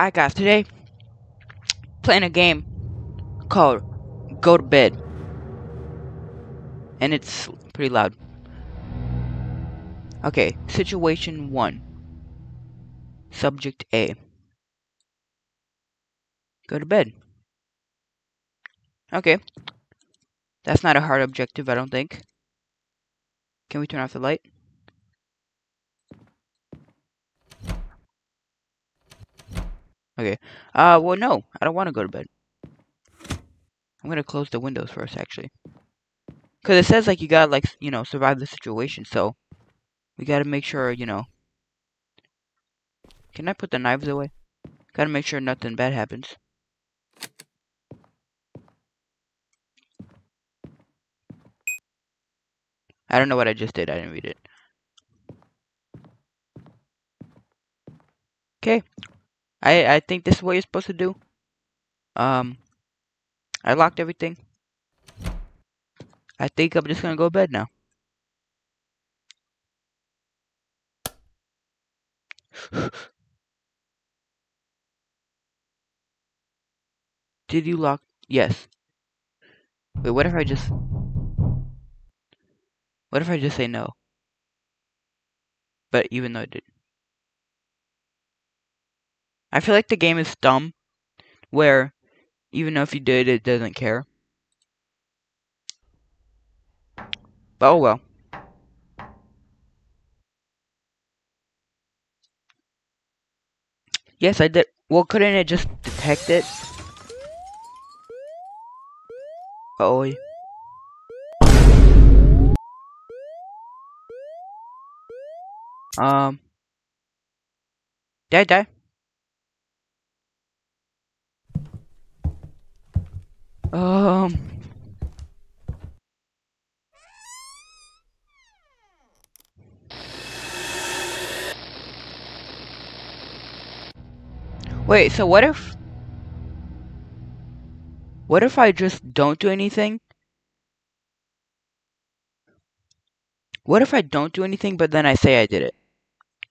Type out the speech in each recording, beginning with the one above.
Alright guys, today playing a game called Go to Bed. And it's pretty loud. Okay, situation one. Subject A. Go to bed. Okay. That's not a hard objective, I don't think. Can we turn off the light? Okay. Uh, well, no. I don't want to go to bed. I'm going to close the windows first, actually. Because it says, like, you gotta, like, you know, survive the situation, so... We gotta make sure, you know... Can I put the knives away? Gotta make sure nothing bad happens. I don't know what I just did. I didn't read it. Okay. I I think this is what you're supposed to do. Um, I locked everything. I think I'm just gonna go to bed now. Did you lock? Yes. Wait, what if I just... What if I just say no? But even though I did. I feel like the game is dumb, where even though if you did, it doesn't care. But oh well. Yes, I did. Well, couldn't it just detect it? Oh. Um. Did I die? Um. Wait, so what if... What if I just don't do anything? What if I don't do anything, but then I say I did it?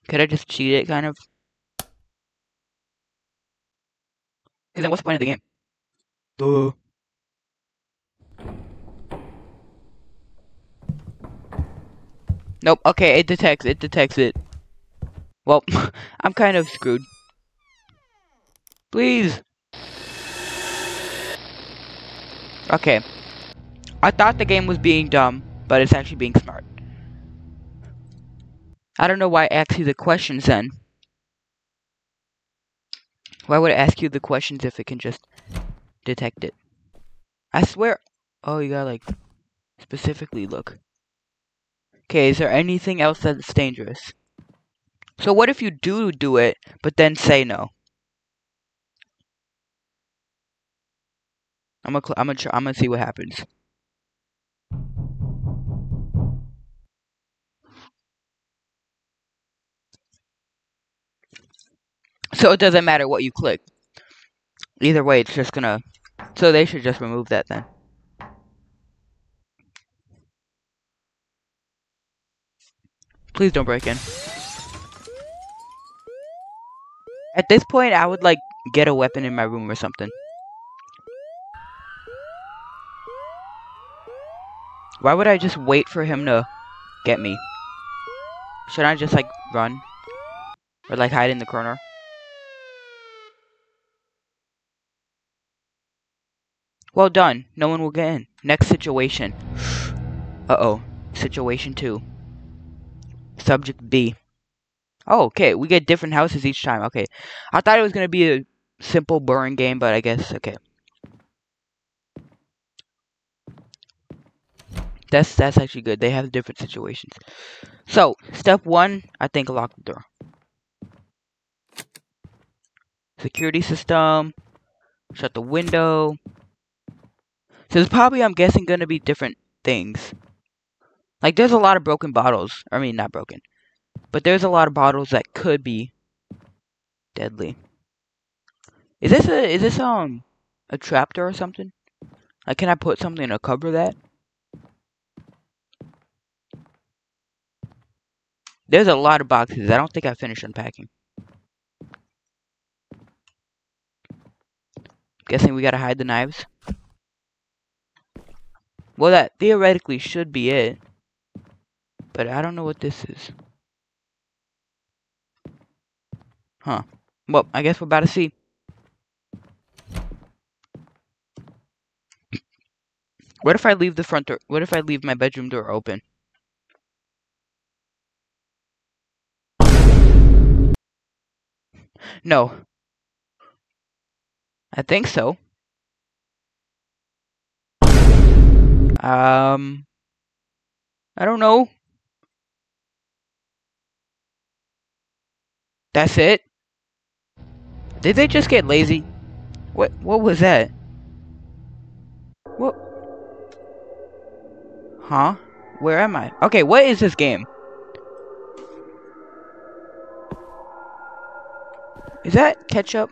Could I just cheat it, kind of? Because then what's the point of the game? Duh. Nope, okay, it detects, it detects it. Well, I'm kind of screwed. Please! Okay. I thought the game was being dumb, but it's actually being smart. I don't know why it asks you the questions then. Why would it ask you the questions if it can just detect it? I swear. Oh, you gotta like specifically look. Okay, is there anything else that's dangerous? So what if you do do it, but then say no? I'm gonna, I'm gonna, I'm gonna see what happens. So it doesn't matter what you click. Either way, it's just gonna. So they should just remove that then. Please don't break in. At this point, I would like get a weapon in my room or something. Why would I just wait for him to get me? Should I just like run? Or like hide in the corner? Well done. No one will get in. Next situation. Uh-oh. Situation 2. Subject B. Oh, okay. We get different houses each time. Okay. I thought it was going to be a simple, boring game, but I guess, okay. That's that's actually good. They have different situations. So, step one, I think lock the door. Security system. Shut the window. So there's probably, I'm guessing, going to be different things. Like, there's a lot of broken bottles. I mean, not broken. But there's a lot of bottles that could be deadly. Is this a, is this, um, a trapdoor or something? Like, can I put something to cover that? There's a lot of boxes. I don't think I finished unpacking. Guessing we gotta hide the knives. Well, that theoretically should be it. But I don't know what this is. Huh. Well, I guess we're about to see. What if I leave the front door? What if I leave my bedroom door open? No. I think so. Um, I don't know. That's it? Did they just get lazy? What what was that? What? Huh? Where am I? Okay, what is this game? Is that ketchup?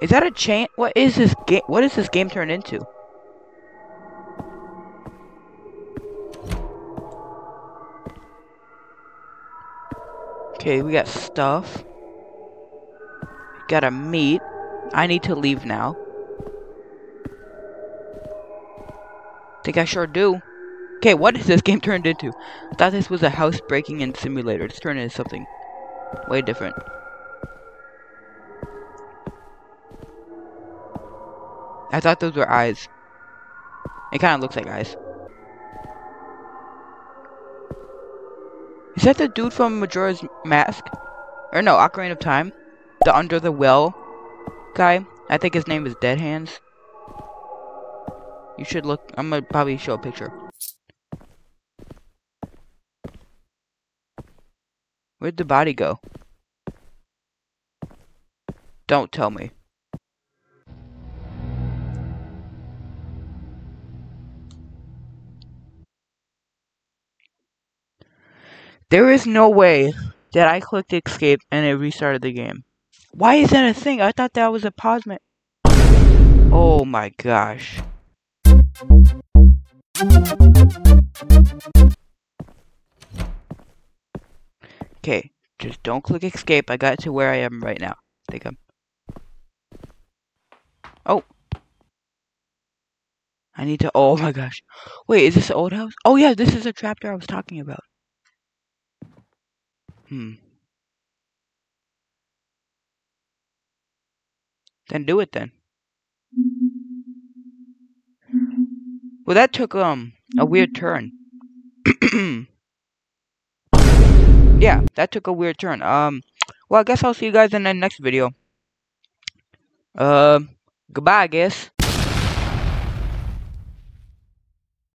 Is that a chain? What is this game? What is this game turned into? Okay, we got stuff. Got a meat. I need to leave now. Think I sure do. Okay, what is this game turned into? I thought this was a house breaking in simulator. It's turned into something way different. I thought those were eyes. It kind of looks like eyes. Is that the dude from Majora's Mask? Or no, Ocarina of Time? The Under the Well guy? I think his name is Dead Hands. You should look. I'm gonna probably show a picture. Where'd the body go? Don't tell me. There is no way that I clicked escape and it restarted the game. Why is that a thing? I thought that was a pause Oh my gosh. Okay, just don't click escape. I got to where I am right now. I think I'm... Oh. I need to... Oh my gosh. Wait, is this the old house? Oh yeah, this is a trapdoor I was talking about. Hmm. Then do it then. Well, that took, um, a weird turn. yeah, that took a weird turn. Um, well, I guess I'll see you guys in the next video. Um, uh, goodbye, I guess.